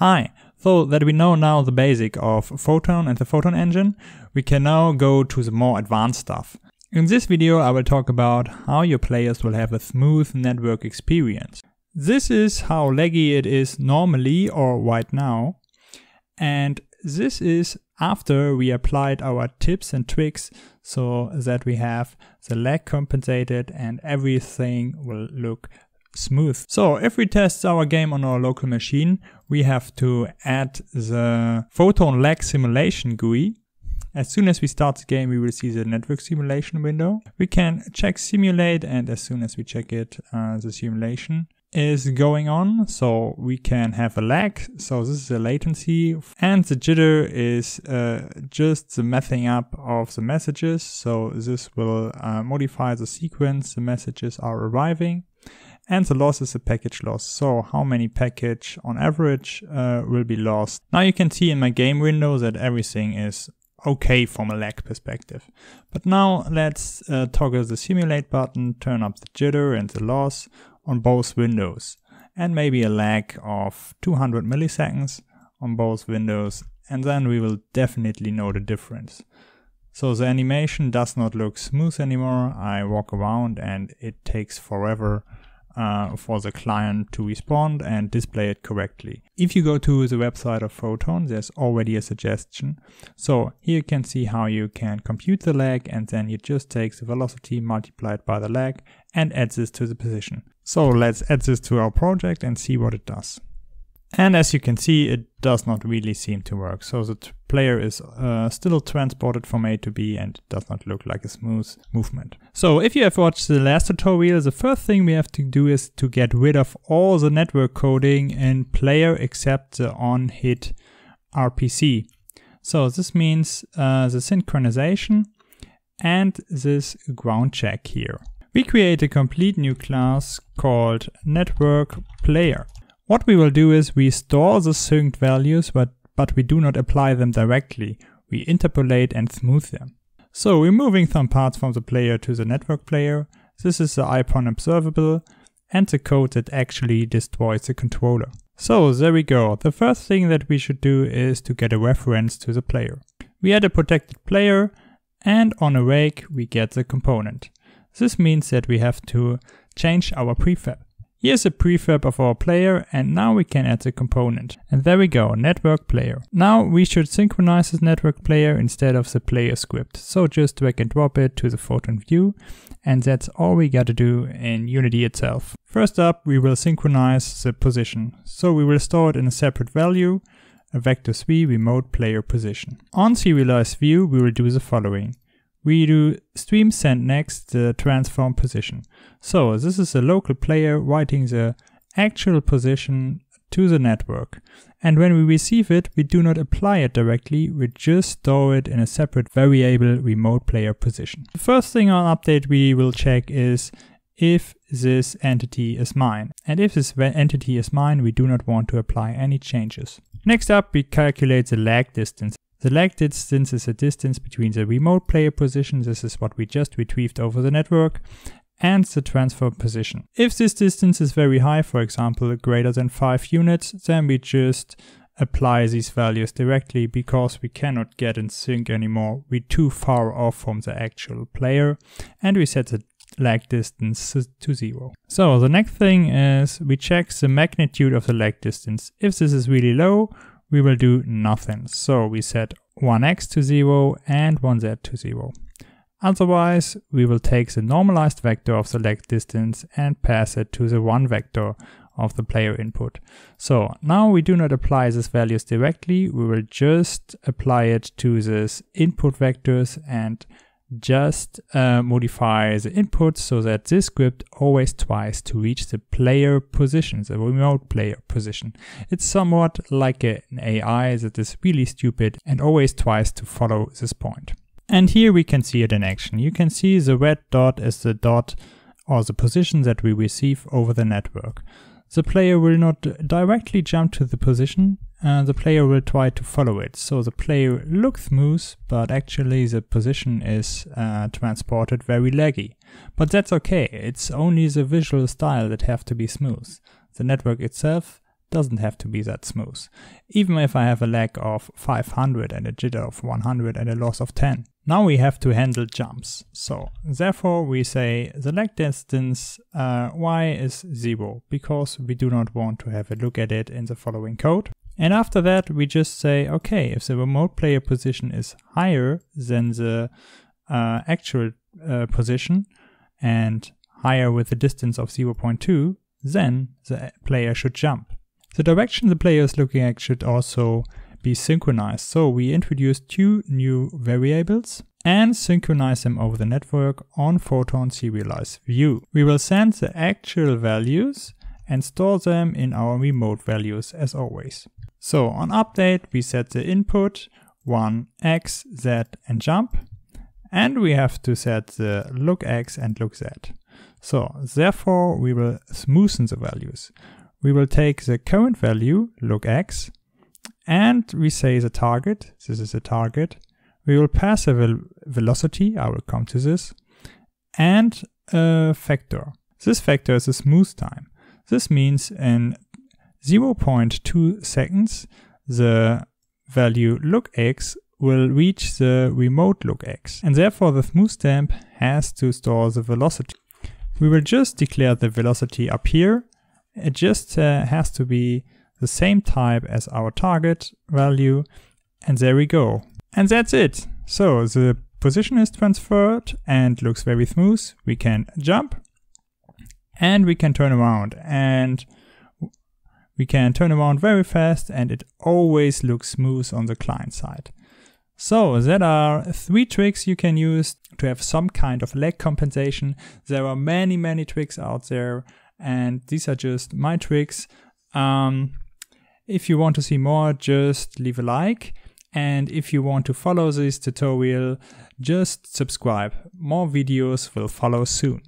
Hi, so that we know now the basic of Photon and the Photon engine, we can now go to the more advanced stuff. In this video I will talk about how your players will have a smooth network experience. This is how laggy it is normally or right now. And this is after we applied our tips and tricks so that we have the lag compensated and everything will look smooth. So if we test our game on our local machine, we have to add the Photon lag simulation GUI. As soon as we start the game, we will see the network simulation window. We can check simulate and as soon as we check it, uh, the simulation is going on so we can have a lag so this is a latency and the jitter is uh, just the messing up of the messages so this will uh, modify the sequence the messages are arriving and the loss is a package loss. So how many package on average uh, will be lost? Now you can see in my game window that everything is okay from a lag perspective. But now let's uh, toggle the simulate button turn up the jitter and the loss on both windows. And maybe a lag of 200 milliseconds on both windows. And then we will definitely know the difference. So the animation does not look smooth anymore. I walk around and it takes forever uh, for the client to respond and display it correctly. If you go to the website of Photon, there's already a suggestion. So here you can see how you can compute the lag and then you just take the velocity multiplied by the lag and add this to the position. So let's add this to our project and see what it does. And as you can see, it does not really seem to work. So the player is uh, still transported from A to B and it does not look like a smooth movement. So if you have watched the last tutorial, the first thing we have to do is to get rid of all the network coding in player except the on hit RPC. So this means uh, the synchronization and this ground check here. We create a complete new class called network player. What we will do is we store the synced values, but, but we do not apply them directly. We interpolate and smooth them. So we're moving some parts from the player to the network player. This is the IPunObservable and the code that actually destroys the controller. So there we go. The first thing that we should do is to get a reference to the player. We add a protected player and on Awake we get the component. This means that we have to change our prefab. Here's a prefab of our player and now we can add the component. And there we go, network player. Now we should synchronize this network player instead of the player script. So just drag and drop it to the Photon view and that's all we gotta do in Unity itself. First up, we will synchronize the position. So we will store it in a separate value, a vector 3 remote player position. On serialized view, we will do the following we do stream send next the transform position. So this is a local player writing the actual position to the network. And when we receive it, we do not apply it directly, we just store it in a separate variable remote player position. The first thing on update we will check is if this entity is mine. And if this entity is mine, we do not want to apply any changes. Next up, we calculate the lag distance. The lag distance is a distance between the remote player position, this is what we just retrieved over the network, and the transform position. If this distance is very high, for example greater than 5 units, then we just apply these values directly because we cannot get in sync anymore. We're too far off from the actual player and we set the lag distance to zero. So the next thing is we check the magnitude of the lag distance. If this is really low, we will do nothing. So we set 1x to 0 and 1z to 0. Otherwise, we will take the normalized vector of the lag distance and pass it to the 1 vector of the player input. So now we do not apply these values directly, we will just apply it to these input vectors and just uh, modify the input so that this script always tries to reach the player position, the remote player position. It's somewhat like an AI that is really stupid and always tries to follow this point. And here we can see it in action. You can see the red dot is the dot or the position that we receive over the network. The player will not directly jump to the position, and the player will try to follow it. So the player looks smooth, but actually the position is uh, transported very laggy. But that's okay, it's only the visual style that have to be smooth. The network itself doesn't have to be that smooth, even if I have a lag of 500 and a jitter of 100 and a loss of 10. Now we have to handle jumps. So therefore we say the lag distance uh, y is 0 because we do not want to have a look at it in the following code. And after that we just say, okay, if the remote player position is higher than the uh, actual uh, position and higher with a distance of 0.2, then the player should jump. The direction the player is looking at should also be synchronized. So we introduced two new variables and synchronize them over the network on Photon serialized view. We will send the actual values and store them in our remote values as always. So on update, we set the input 1, x, z and jump. And we have to set the look x and look z. So therefore we will smoothen the values. We will take the current value, look x, and we say the target, this is the target. We will pass a vel velocity, I will come to this, and a factor. This factor is the smooth time. This means in 0.2 seconds, the value look x will reach the remote look x, and therefore the smooth damp has to store the velocity. We will just declare the velocity up here. It just uh, has to be the same type as our target value, and there we go. And that's it. So the position is transferred and looks very smooth. We can jump and we can turn around and we can turn around very fast and it always looks smooth on the client side. So there are three tricks you can use to have some kind of lag compensation. There are many, many tricks out there and these are just my tricks. Um, if you want to see more, just leave a like. And if you want to follow this tutorial, just subscribe. More videos will follow soon.